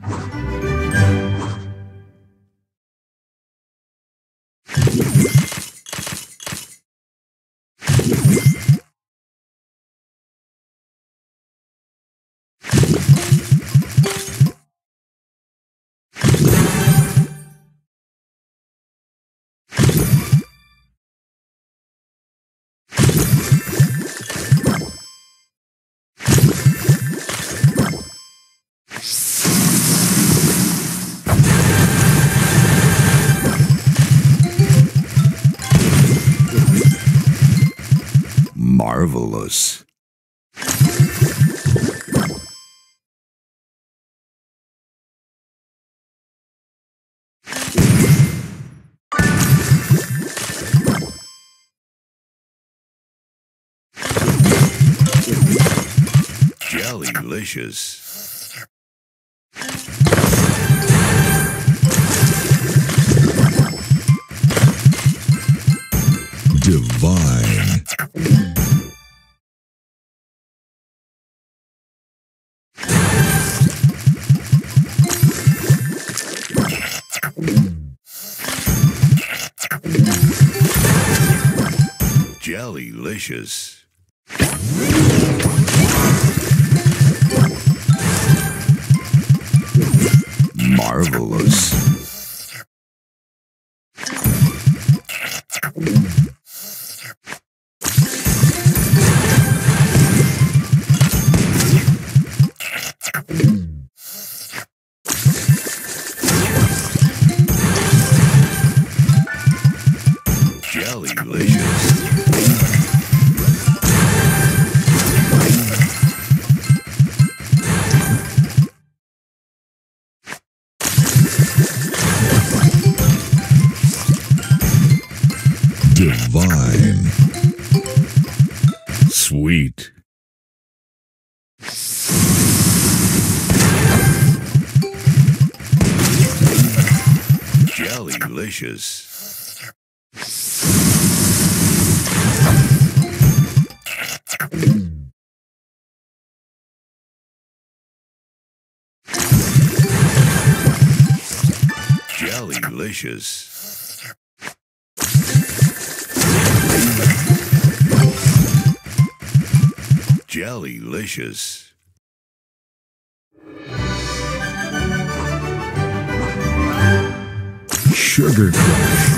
できた! Marvelous. Jellylicious. Divine. Jellylicious. Marvelous. Jellylicious. Divine. Sweet. Jellylicious. Jellylicious. Jellylicious. Sugar Crush.